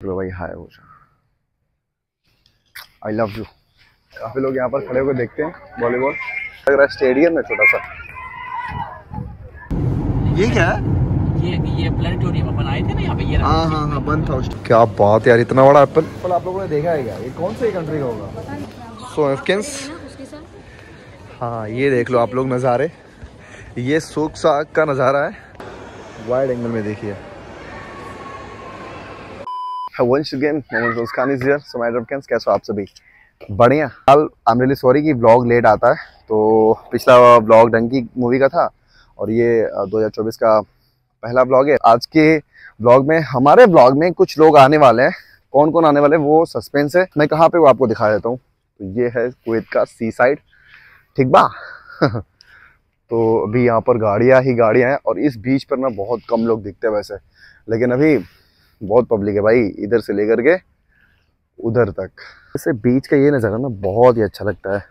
चलो भाई हाय हो आई लव यू काफ़ी लोग यहाँ पर खड़े होकर देखते हैं वॉलीबॉल लग रहा है स्टेडियम है छोटा सा। ये क्या है? ये ये प्लानिटोरियम अपन आए थे ना यहाँ पे ये हाँ हाँ हाँ बंद था क्या बात यार इतना बड़ा एप्पल एप्पल आप लोगों ने देखा है क्या? ये कौन से कंट्री का होगा? सो एफ्किंस हाँ ये देख लो आप लोग नज़ारे। ये सूख साग का नज़ारा है। वाइड एंगल में देखिए। वंश मोहम्मद इज़ हियर सो कैसे हो आप सभी बढ़िया आई एम रियली सॉरी कि ब्लॉग लेट आता है तो पिछला ब्लॉग डंकी मूवी का था और ये अ, 2024 का पहला ब्लॉग है। आज के ब्लॉग में हमारे ब्लॉग में कुछ लोग आने वाले हैं। कौन कौन आने वाले हैं? वो सस्पेंस है। मैं कहाँ पे वो आपको दिखा देता हूँ। तो ये है कुवैत का सी साइड ठीक बा? तो अभी यहाँ पर गाड़ियाँ ही गाड़ियाँ हैं और इस बीच पर ना बहुत कम लोग दिखते हैं वैसे। लेकिन अभी बहुत पब्लिक है भाई, इधर से लेकर के उधर तक। वैसे बीच का ये नज़ारा ना बहुत ही अच्छा लगता है।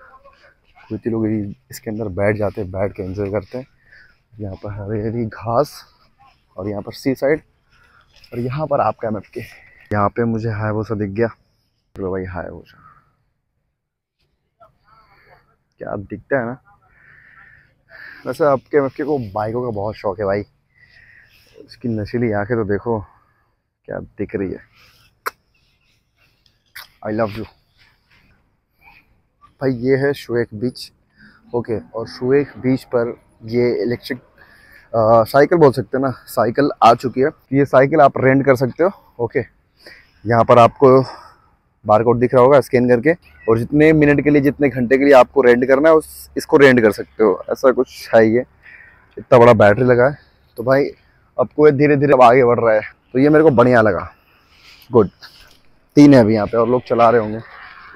कुछ लोग इसके अंदर बैठ जाते हैं, बैठ के एंजॉय करते हैं। यहाँ पर हरी हरी घास और यहाँ पर सी साइड और यहाँ पर आपका मैप के यहाँ पे मुझे हाई वो सा दिख गया। चलो भाई हाई वो सा क्या आप दिखता है ना? वैसे आपके मैप के को बाइकों का बहुत शौक है भाई। उसकी नशीली आँखें तो देखो। क्या दिख रही है? आई लव यू भाई, ये है शुएक बीच ओके और शुएक बीच पर ये इलेक्ट्रिक साइकिल बोल सकते हैं ना? साइकिल आ चुकी है. ये साइकिल आप रेंट कर सकते हो. ओके यहाँ पर आपको बार कोड दिख रहा होगा स्कैन करके. और जितने मिनट के लिए, जितने घंटे के लिए आपको रेंट करना है, उस, इसको रेंट कर सकते हो. ऐसा कुछ है ये. इतना बड़ा बैटरी लगा है. तो भाई, अब कोई धीरे धीरे अब आगे बढ़ रहा है. तो ये मेरे को बढ़िया लगा। गुड तीन है अभी यहाँ पे और लोग चला रहे होंगे।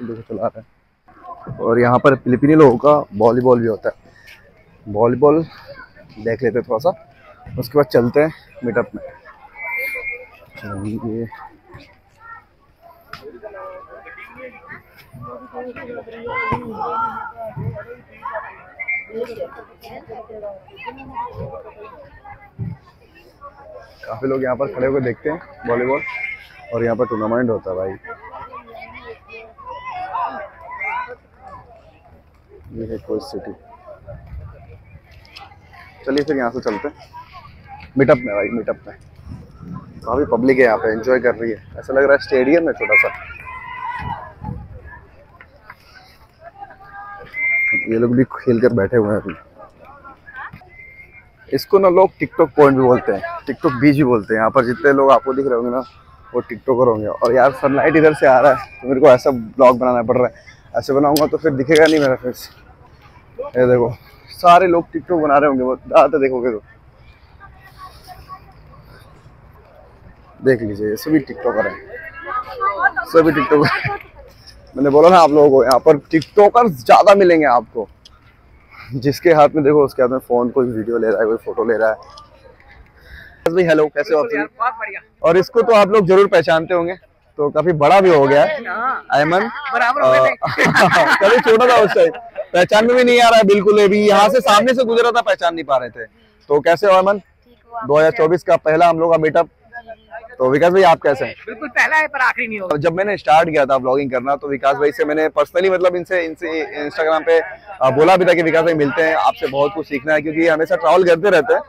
देखो चला रहे हैं। और यहाँ पर फिलिपिनी लोगों का वॉलीबॉल भी होता है। वॉलीबॉल देख लेते थोड़ा सा। उसके बाद चलते हैं मीटअप में। चलिए। काफ़ी लोग यहाँ पर खड़े होकर देखते हैं वॉलीबॉल और यहाँ पर टूर्नामेंट होता है भाई। ये है कोई सिटी चलिए फिर यहाँ से चलते हैं। मीटअप में भाई मीटअप में। काफ़ी पब्लिक है यहाँ पे एंजॉय कर रही है। ऐसा लग रहा है स्टेडियम है छोटा सा। ये लोग भी खेल कर बैठे हुए हैं अभी। इसको ना लोग टिकटॉक पॉइंट भी बोलते हैं। टिकटॉक बीच भी बोलते हैं। यहाँ पर जितने लोग आपको दिख रहे होंगे ना, वो टिकटॉकर होंगे। और यार सनलाइट इधर से आ रहा है। तो मेरे को ऐसा ब्लॉग बनाना पड़ रहा है। ऐसे बनाऊँगा तो फिर दिखेगा नहीं मेरा फेस ये देखो, सारे लोग टिकटॉक बना रहे होंगे। वो ज़्यादातर देखोगे तो। देख लीजिए, ये सभी टिकटॉकर हैं। सभी टिकटॉकर मैंने बोला ना आप लोगों को, यहाँ पर टिकटॉकर ज़्यादा मिलेंगे आपको। जिसके हाथ में देखो, उसके हाथ में फ़ोन कोई वीडियो ले रहा है, कोई फ़ोटो ले रहा है। भाई हेलो कैसे हो आप बहुत बढ़िया। और इसको तो आप लोग ज़रूर पहचानते होंगे तो काफ़ी बड़ा भी हो गया। है। बराबर हो कभी छोटा था उस टाइम पहचान में भी नहीं आ रहा है बिल्कुल अभी यहाँ से सामने से गुजरा था पहचान नहीं पा रहे थे। तो कैसे हो अयमन 2024 का पहला हम लोग का मीटअप तो विकास भाई आप कैसे हैं? बिल्कुल पहला है पर आखिरी नहीं होगा। जब मैंने स्टार्ट किया था ब्लॉगिंग करना तो विकास भाई से मैंने पर्सनली मतलब इनसे इनसे इंस्टाग्राम पे बोला भी था कि विकास भाई मिलते हैं आपसे बहुत कुछ सीखना है क्योंकि हमेशा ट्रैवल करते रहते हैं।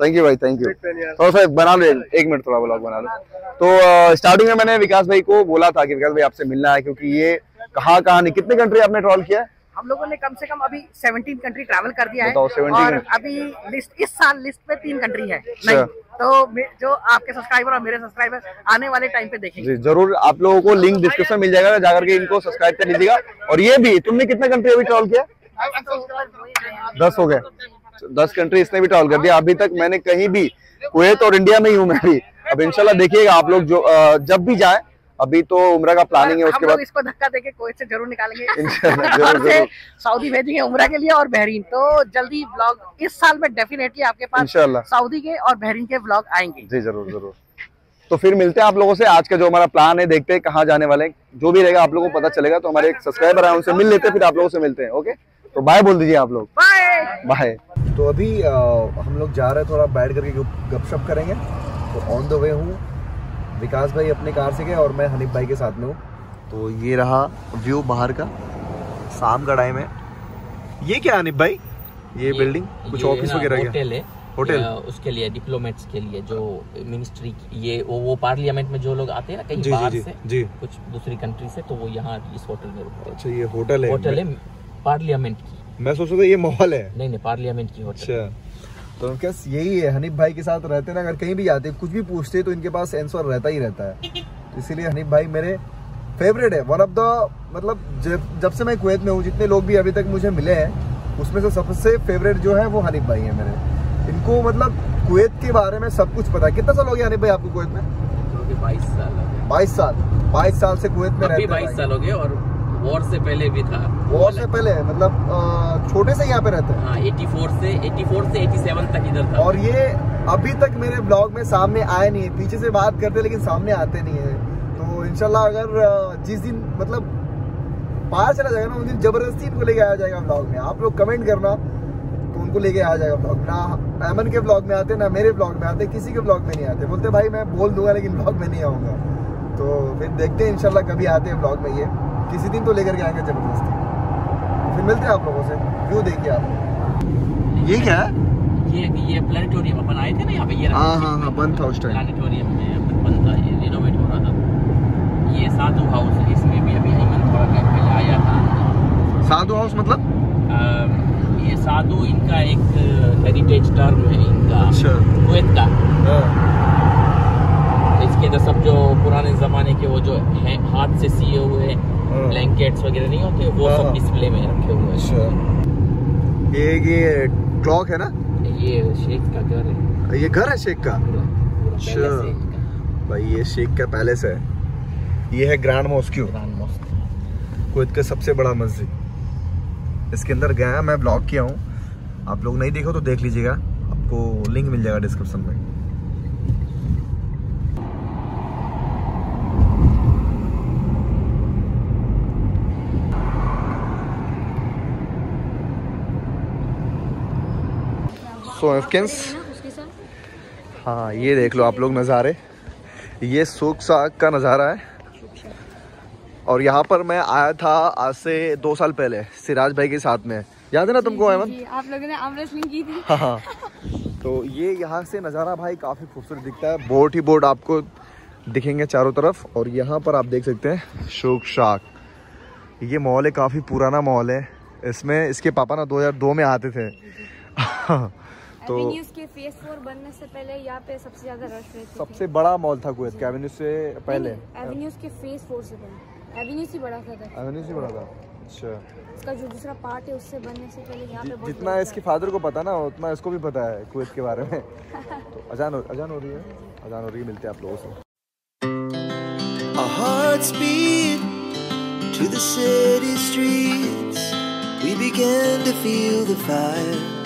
थैंक यू भाई थैंक यू थोड़ा सा बना लो एक, एक मिनट थोड़ा ब्लॉग बना लो. तो स्टार्टिंग में मैंने विकास भाई को बोला था कि विकास भाई आपसे मिलना है क्योंकि ये कहाँ कहाँ नहीं कितने कंट्री आपने ट्रैवल किया है? हम लोगों ने कम से कम अभी 17 कंट्री ट्रैवल कर दिया है बताओ, 17 और अभी लिस्ट इस साल लिस्ट में तीन कंट्री है। अच्छा। नहीं तो जो आपके सब्सक्राइबर और मेरे सब्सक्राइबर आने वाले टाइम पे देखेंगे। जी ज़रूर आप लोगों को लिंक डिस्क्रिप्शन में मिल जाएगा जाकर के इनको सब्सक्राइब कर लीजिएगा। और ये भी तुमने कितने कंट्री अभी ट्रैवल किया दस हो गए। दस कंट्री इसने भी ट्रैवल कर दिया। अभी तक मैंने कहीं भी कुवैत और इंडिया में ही हूँ मैं भी अब इनशाला देखिएगा आप लोग जो जब भी जाए अभी तो उम्र का प्लानिंग है उसके बाद इसको धक्का देके कोविड से ज़रूर निकालेंगे। सऊदी भेजेंगे उम्र के लिए और बहरीन तो जल्दी ब्लॉग इस साल में डेफिनेटली आपके पास सऊदी के और बहरीन के ब्लॉग आएँगे। जी ज़रूर ज़रूर। तो फिर मिलते हैं आप लोगों से। आज का जो हमारा प्लान है देखते हैं कहाँ जाने वाले जो भी रहेगा आप लोगों को पता चलेगा। तो हमारे एक सब्सक्राइबर है उनसे मिल लेते हैं फिर आप लोगों से मिलते हैं ओके तो बाय बोल दीजिए आप लोग। बाय बाय तो अभी आ, हम लोग जा रहे हैं थोड़ा बैठ करके गपशप करेंगे। तो ऑन द वे हूँ। विकास भाई अपने कार से गए और मैं हनीफ भाई के साथ में हूँ। तो ये रहा व्यू बाहर का शाम का टाइम है ये क्या हनीफ भाई? ये, ये बिल्डिंग कुछ ऑफ़िस वगैरह होटल है। होटल? उसके लिए डिप्लोमेट्स के लिए जो मिनिस्ट्री ये वो, वो पार्लियामेंट में जो लोग आते हैं ना कहीं बाहर जी, से जी। कुछ दूसरी कंट्री से तो वो यहाँ इस होटल में रुकते हैं। अच्छा ये होटल है। होटल है पार्लियामेंट की। मैं सोच रहा था ये मॉल है। नहीं नहीं पार्लियामेंट की होटल। अच्छा। तो क्या यही है? हनीफ भाई के साथ रहते ना अगर कहीं भी जाते कुछ भी पूछते तो इनके पास आंसर रहता ही रहता है। तो इसीलिए हनीफ भाई मेरे फेवरेट है। वन ऑफ़ द मतलब जब जब से मैं कुवैत में हूँ जितने लोग भी अभी तक मुझे मिले हैं उसमें से सबसे फेवरेट जो है वो हनीफ भाई है मेरे। इनको मतलब कुवैत के बारे में सब कुछ पता है। कितना साल हो गया हनीफ भाई आपको कुवैत में? बाईस साल बाईस साल। बाईस साल से कुवैत में बाईस साल हो गए और वॉर से पहले भी था। वॉर से पहले मतलब छोटे से यहाँ पे रहते हैं। हाँ 84 से 84 से 87 तक इधर था। और ये अभी तक मेरे ब्लॉग में सामने आए नहीं है पीछे से बात करते लेकिन सामने आते नहीं है। तो इनशाला अगर जिस दिन मतलब बाहर चला जाएगा ना उस दिन ज़बरदस्ती इनको लेके आया जाएगा ब्लॉग में। आप लोग कमेंट करना तो उनको लेके आया जाएगा ब्लॉग। ना अमन के ब्लॉग में आते ना मेरे ब्लॉग में आते किसी के ब्लॉग में नहीं आते। बोलते भाई मैं बोल दूँगा लेकिन ब्लॉग में नहीं आऊँगा। तो फिर देखते हैं इनशाला कभी आते हैं ब्लॉग में ये। किसी दिन तो लेकर के आएँगे ज़बरदस्ती। फिर मिलते हैं आप लोगों से। व्यू देखिए आप। ये क्या है? ये ये प्लानिटोरियम अपन आए थे ना यहाँ पे ये हाँ हाँ हाँ बंद था उस टाइम प्लानिटोरियम में अपन बंद था ये रिनोवेट हो रहा था। ये साधु हाउस है इसमें भी अभी अईमन थोड़ा टाइम पहले आया था। साधु हाउस मतलब? अम, ये साधु इनका एक हेरिटेज टर्म है इनका। अच्छा। कुवैत का हाँ। इसके अंदर सब जो पुराने जमाने के वो जो है हाथ से सिए हुए हाँ। ब्लैंकेट्स वगैरह नहीं होते वो हाँ, सब हाँ। डिस्प्ले में रखे हुए हैं। अच्छा। ये ये क्लॉक है ना? ये शेख का घर है। ये घर है शेख का? अच्छा। है भाई ये शेख का पैलेस है। ये है ग्रैंड मॉस्क्यू Mosque। कुवैत का सबसे बड़ा मस्जिद। इसके अंदर गया मैं ब्लॉग किया हूँ। आप लोग नहीं देखो तो देख लीजिएगा। आपको लिंक मिल जाएगा डिस्क्रिप्शन में। सो अफकिंस हाँ ये देख लो आप लोग नज़ारे। ये सूख साग का नज़ारा है। और यहाँ पर मैं आया था आज से दो साल पहले सिराज भाई के साथ में। याद है ना तुमको अहमद? आप लोगों ने आम रेसलिंग की थी। हाँ हाँ। तो ये यहाँ से नज़ारा भाई काफ़ी खूबसूरत दिखता है। बोट ही बोट आपको दिखेंगे चारों तरफ़। और यहाँ पर आप देख सकते हैं शोक शाक ये मॉल है काफ़ी पुराना मॉल है। इसमें इसके पापा ना 2002 में आते थे। तो के फेस फोर बनने से पहले यहाँ पे सबसे ज़्यादा रश सबसे बड़ा मॉल था कुवैत का एवेन्यू से पहले? एवेन्यूज के फेस फोर से पहले। एवेन्यूज ही बड़ा था तब। एवेन्यू से बड़ा था? अच्छा। इसका जो दूसरा पार्ट है उससे बनने से पहले यहाँ पे जितना इसके फादर को पता ना उतना इसको भी पता है कुवैत के बारे में। तो अजान हो अजान हो रही है? अजान हो रही है मिलते हैं आप लोगों से। Hearts beat to the city streets. We began to feel the fire.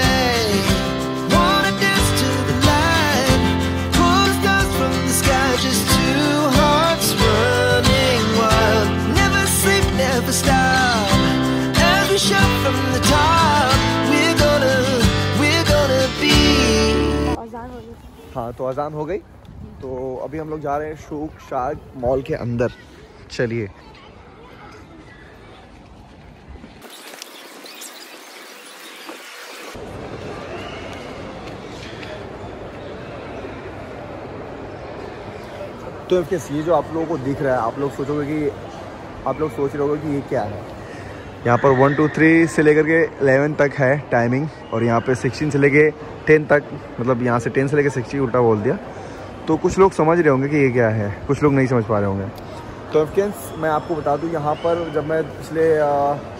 हो तो अजान हो गई। तो अभी हम लोग जा रहे हैं शोक शाग मॉल के अंदर। चलिए। तो ये जो आप लोगों को दिख रहा है, आप लोग सोचोगे कि, आप लोग सोच रहे होगे कि ये क्या है? यहाँ पर वन टू थ्री से लेकर के एलेवन तक है टाइमिंग और यहाँ पे सिक्सटीन से लेके टेन तक मतलब यहाँ से टेन से लेके सिक्सटीन उल्टा बोल दिया। तो कुछ लोग समझ रहे होंगे कि ये क्या है कुछ लोग नहीं समझ पा रहे होंगे। तो फ्रेंड्स मैं आपको बता दूँ यहाँ पर जब मैं पिछले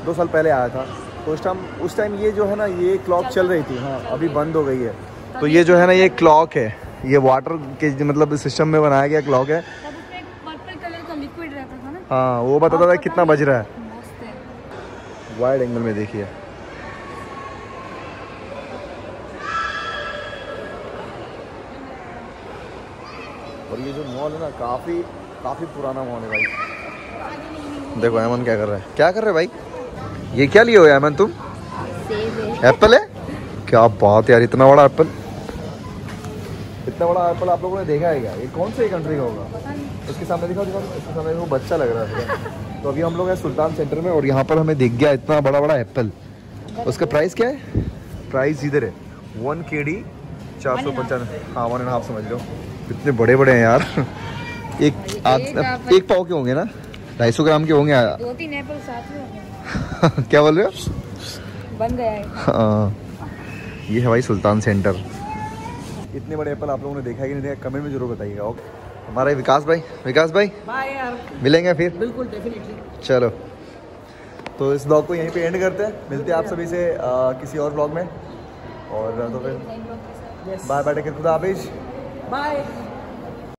दो साल पहले आया था तो उस टाइम उस टाइम ये जो है ना ये क्लॉक चल रही थी हाँ अभी बंद हो गई है। तो ये जो है ना ये क्लॉक है ये वाटर के मतलब सिस्टम में बनाया गया क्लॉक है। हाँ वो बताता था कितना बज रहा है। वाइड एंगल में देखिए। और ये जो मॉल है ना काफ़ी काफ़ी पुराना मॉल है भाई। देखो अमन क्या कर रहा है। क्या कर रहे भाई? ये क्या लिए हो अमन तुम? एप्पल है। क्या बात यार इतना बड़ा एप्पल इतना बड़ा एप्पल आप लोगों ने देखा है क्या? ये कौन से कंट्री का होगा? उसके सामने दिखाओ दिखाओ उसके सामने वो बच्चा लग रहा है। तो अभी हम लोग हैं सुल्तान सेंटर में और यहाँ पर हमें दिख गया इतना बड़ा बड़ा एप्पल। उसका प्राइस क्या है? प्राइस इधर है। वन के डी चार सौ पचानवे। हाँ वन एंड हाफ़ समझ लो इतने बड़े बड़े हैं यार। एक आध एक पाव के होंगे ना? ढाई सौ ग्राम के होंगे। दो तीन एप्पल साथ में होंगे। क्या बोल रहे हो? बन गया है। हाँ। ये है भाई सुल्तान सेंटर इतने बड़े एप्पल आप लोगों ने देखा है कि नहीं देखा कमेंट में ज़रूर बताइएगा ओके हमारे विकास भाई विकास भाई? बाय यार। मिलेंगे फिर? बिल्कुल डेफिनेटली चलो। तो इस ब्लॉग को यहीं पे एंड करते हैं। मिलते हैं आप सभी से आ, किसी और ब्लॉग में। और तो फिर बाय बाय टेक केयर, खुदा हाफिज़। बाय